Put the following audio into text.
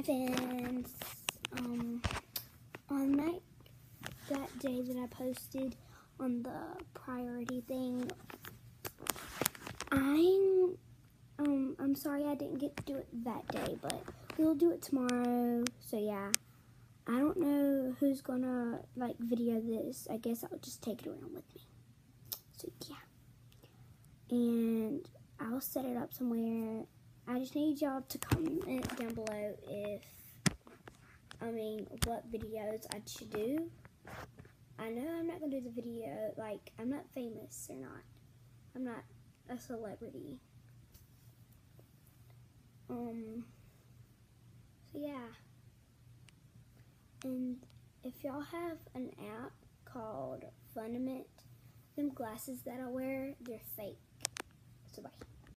my fans. Um, on that that day that I posted on the priority thing, I'm um I'm sorry I didn't get to do it that day, but we'll do it tomorrow. So yeah. I don't know who's gonna like video this. I guess I'll just take it around with me. So yeah. And I'll set it up somewhere. I just need y'all to comment down below if I mean what videos I should do. I know I'm not gonna do the video like I'm not famous or not. I'm not a celebrity. Um so yeah. And if y'all have an app called Fundament, them glasses that I wear, they're fake. So bye.